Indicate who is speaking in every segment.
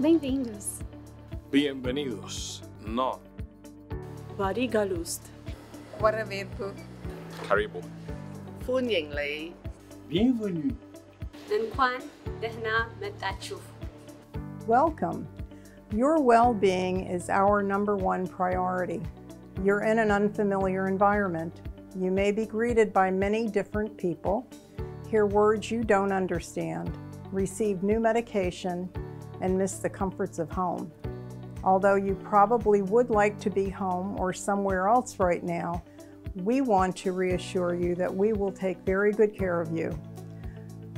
Speaker 1: Bem-vindos.
Speaker 2: Bienvenidos. No.
Speaker 3: Barigalust.
Speaker 4: Warabento.
Speaker 2: Caribou.
Speaker 3: Fun Ying
Speaker 5: Bienvenue.
Speaker 1: Nenquan Dehna Metachu.
Speaker 6: Welcome. Your well being is our number one priority. You're in an unfamiliar environment. You may be greeted by many different people, hear words you don't understand, receive new medication, and miss the comforts of home. Although you probably would like to be home or somewhere else right now, we want to reassure you that we will take very good care of you.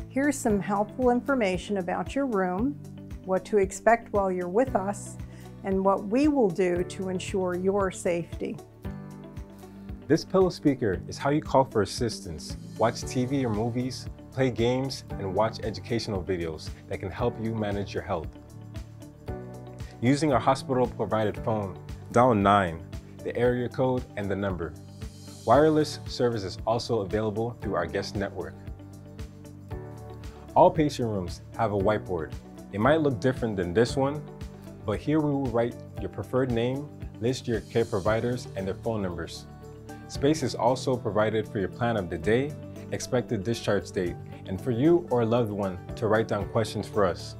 Speaker 6: Here's some helpful information about your room, what to expect while you're with us, and what we will do to ensure your safety.
Speaker 7: This pillow speaker is how you call for assistance, watch TV or movies, play games, and watch educational videos that can help you manage your health. Using our hospital provided phone, dial 9, the area code, and the number. Wireless service is also available through our guest network. All patient rooms have a whiteboard. It might look different than this one, but here we will write your preferred name, list your care providers, and their phone numbers. Space is also provided for your plan of the day, expected discharge date, and for you or a loved one to write down questions for us.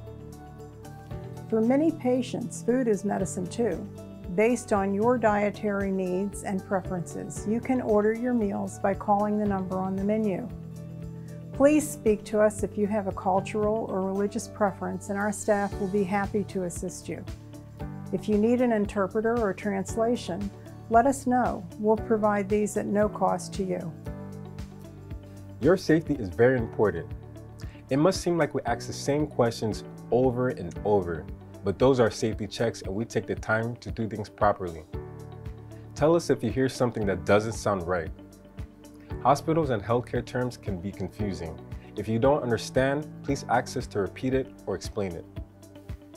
Speaker 6: For many patients, food is medicine too. Based on your dietary needs and preferences, you can order your meals by calling the number on the menu. Please speak to us if you have a cultural or religious preference, and our staff will be happy to assist you. If you need an interpreter or translation, let us know. We'll provide these at no cost to you.
Speaker 7: Your safety is very important. It must seem like we ask the same questions over and over, but those are safety checks and we take the time to do things properly. Tell us if you hear something that doesn't sound right. Hospitals and healthcare terms can be confusing. If you don't understand, please ask us to repeat it or explain it.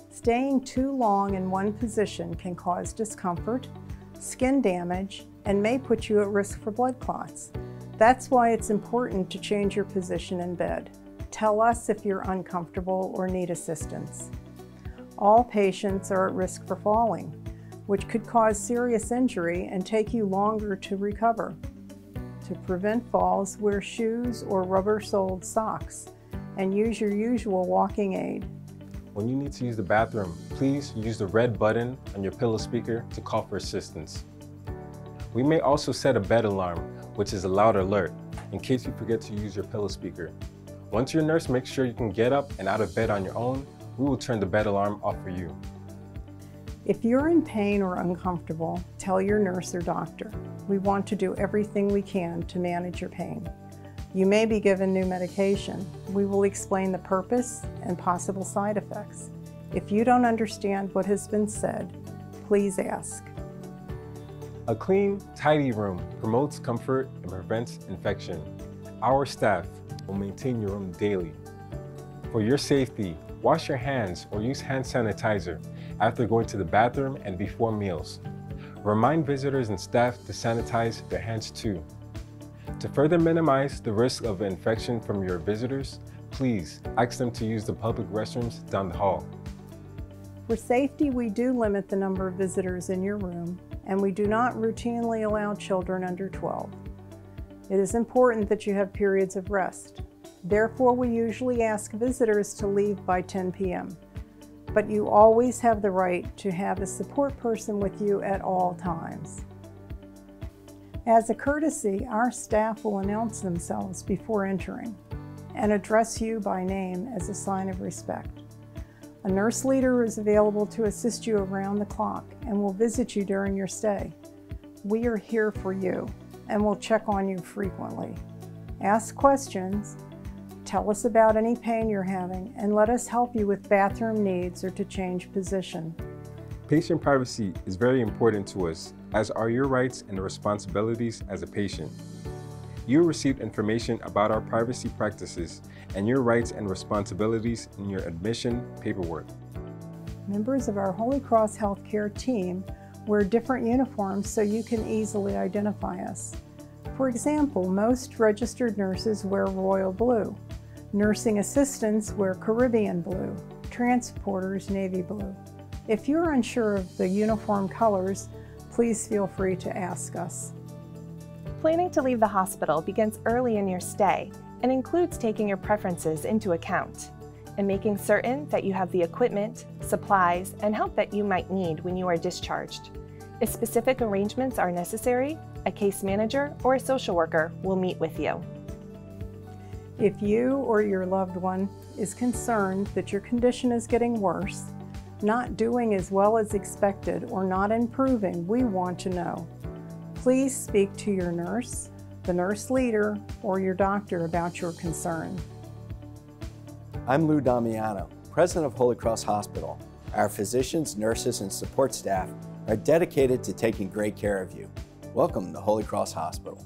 Speaker 6: Staying too long in one position can cause discomfort, skin damage, and may put you at risk for blood clots. That's why it's important to change your position in bed. Tell us if you're uncomfortable or need assistance. All patients are at risk for falling, which could cause serious injury and take you longer to recover. To prevent falls, wear shoes or rubber-soled socks and use your usual walking aid.
Speaker 7: When you need to use the bathroom, please use the red button on your pillow speaker to call for assistance. We may also set a bed alarm, which is a loud alert, in case you forget to use your pillow speaker. Once your nurse makes sure you can get up and out of bed on your own, we will turn the bed alarm off for you.
Speaker 6: If you're in pain or uncomfortable, tell your nurse or doctor. We want to do everything we can to manage your pain. You may be given new medication. We will explain the purpose and possible side effects. If you don't understand what has been said, please ask.
Speaker 7: A clean, tidy room promotes comfort and prevents infection. Our staff will maintain your room daily. For your safety, wash your hands or use hand sanitizer after going to the bathroom and before meals. Remind visitors and staff to sanitize their hands too. To further minimize the risk of infection from your visitors, please ask them to use the public restrooms down the hall.
Speaker 6: For safety, we do limit the number of visitors in your room, and we do not routinely allow children under 12. It is important that you have periods of rest. Therefore, we usually ask visitors to leave by 10 p.m. But you always have the right to have a support person with you at all times. As a courtesy, our staff will announce themselves before entering and address you by name as a sign of respect. A nurse leader is available to assist you around the clock and will visit you during your stay. We are here for you and will check on you frequently. Ask questions, tell us about any pain you're having, and let us help you with bathroom needs or to change position.
Speaker 7: Patient privacy is very important to us, as are your rights and responsibilities as a patient. You received information about our privacy practices and your rights and responsibilities in your admission paperwork.
Speaker 6: Members of our Holy Cross Healthcare team wear different uniforms so you can easily identify us. For example, most registered nurses wear royal blue. Nursing assistants wear Caribbean blue, transporters navy blue. If you're unsure of the uniform colors, please feel free to ask us.
Speaker 5: Planning to leave the hospital begins early in your stay and includes taking your preferences into account and making certain that you have the equipment, supplies, and help that you might need when you are discharged. If specific arrangements are necessary, a case manager or a social worker will meet with you.
Speaker 6: If you or your loved one is concerned that your condition is getting worse, not doing as well as expected, or not improving, we want to know. Please speak to your nurse, the nurse leader, or your doctor about your concern.
Speaker 8: I'm Lou Damiano, president of Holy Cross Hospital. Our physicians, nurses, and support staff are dedicated to taking great care of you. Welcome to Holy Cross Hospital.